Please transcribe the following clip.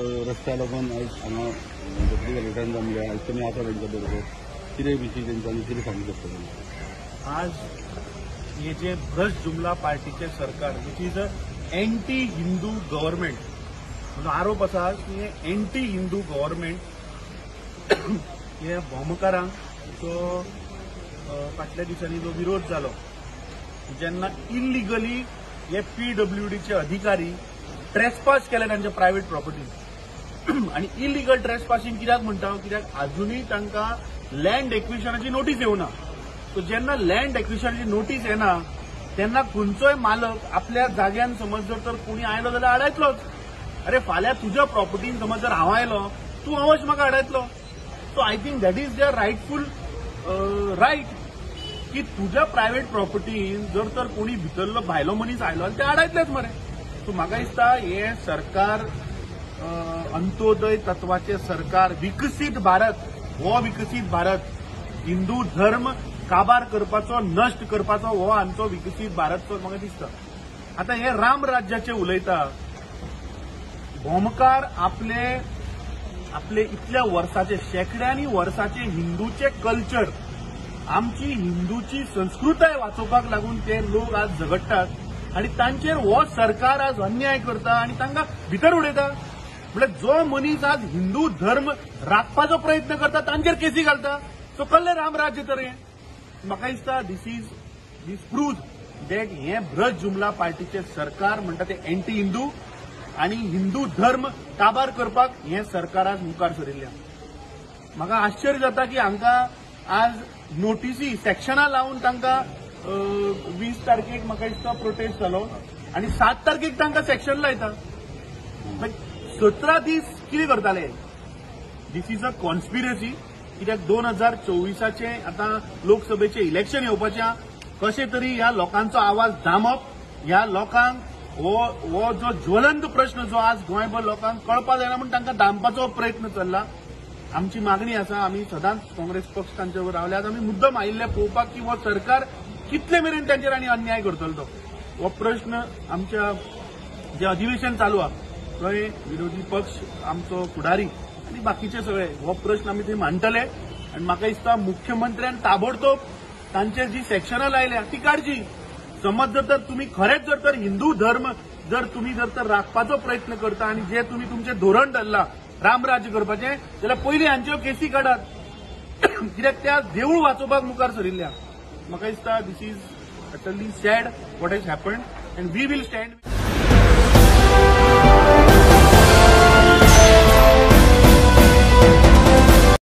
रस्त्या लागून आयज हांगा पत्रिका कलेक्टरान जमले. आयज तुमी आसा तेंच्या बरोबर कितें विशीं तेंच्यांनी कितें सांगू शकता आज हे जे भ्रष्ट जुमला पार्टीचे सरकार which is a anti Hindu government म्हजो आरोप आसा की हे एंटी हिंदू गव्हर्नमेंट हे भोमकारांक जो फाटल्या दिसांनी जो विरोध जालो जेन्ना इल्लिगली हे पीडब्ल्यूडीचे अधिकारी ट्रेसपास केले त्यांच्या प्रायव्हेट प्रॉपर्टीन आणि इलिगल ट्रेसपासिंग कित्याक म्हणटा कित्याक अजूनही तांकां लँड एक्विशनाची नोटीस येवना सो जेन्ना लँड एक्विशनाची नोटीस येना तेन्ना खंयचोय मालक आपल्या जाग्यान समज जर तर कोणी आयलो जाल्यार आडायतलोच. अरे फाल्यां तुज्या प्रॉपर्टीन समज जर हांव आयलो तूं हांवच म्हाका आडायतलो. So I think that is there rightful right की तुज्या प्रायव्हेट प्रॉपर्टीन जर तर कोणी भितरलो भायलो मनीस आयलो जाल्यार ते आडायतलेच मरे. सो म्हाका दिसता हे सरकार अंत्योदय तत्वाचे सरकार विकसीत भारत हो विकसीत भारत. हिंदू धर्म काबार करपाचो नश्ट करपाचो हो आमचो विकसीत भारतचो म्हाका दिसता. आतां हे राम राज्याचे उलयता. भोमकार आपले आपले इतल्या वर्साचे शेकड्यांनी वर्साचे हिंदूचे कल्चर. आमची हिंदूची संस्कृताय वाचोवपाक लागून ते लोक आज झगडटात आणि तांचेर हो सरकार आज अन्याय करता आणि तांकां भितर उडयता. म्हणजे जो मनीस आज हिंदू धर्म राखपाचो प्रयत्न करता तांचेर केसी घालता. सो कसलें रामराज्य तर हें. म्हाका दिसता दिस इज दीस प्रूज दॅट हे ब्रज जुमला पार्टीचे सरकार म्हणटा ते एंटी हिंदू आणि हिंदू धर्म काबार करपाक हे सरकार आज मुखार सरिल्ले. म्हाका आश्चर्य जाता की हांकां आज नोटीसी सेक्शनां लावन तांकां वीस तारखेक म्हाका दिसता प्रोटेस्ट जालो. आनी सात तारखेक तांकां सेक्शन लायता. सतरा दीस कितें करताले? दीस इज अ कॉन्स्पिरसी कित्याक दोन हजार चोवीसाचे आतां लोकसभेचे इलेक्शन येवपाचें आहा. कशे तरी ह्या लोकांचो आवाज दामप ह्या लोकांक हो हो जो ज्वलंत प्रश्न जो आज गोंयभर लोकांक कळपा जायना म्हणून तांकां दामपाचो प्रयत्न चल्ला. आमची मागणी आसा आमी सदांच काँग्रेस पक्ष तांचे बरोबर रावले आज आमी मुद्दम आयिल्ले पळोवपाक की हो सरकार कितले मेरेन तांचेर आनी अन्याय करतलो तो. हो प्रश्न आमच्या जे अधिवेशन चालू आहा थंय विरोधी पक्ष आमचो फुडारी आनी बाकीचे सगळे. हो प्रश्न आमी थंय मांडटले आनी म्हाका दिसता मुख्यमंत्र्यान ताबडतोब तांचेर जी सेक्शनां लायल्या ती काडची समज जर तर तुम्ही खरेच जर तर हिंदू धर्म जर तुम्ही जर तर राखपाचो प्रयत्न करता आणि जे तुम्ही तुमचे धोरण धरला रामराज्य करपाचें जाल्यार पयलीं हांच्यो केसी काडात कित्याक त्या देवूळ वाचोवपाक मुखार सरिल्ल्या. म्हाका दिसता this is utterly sad what has happened and we will stand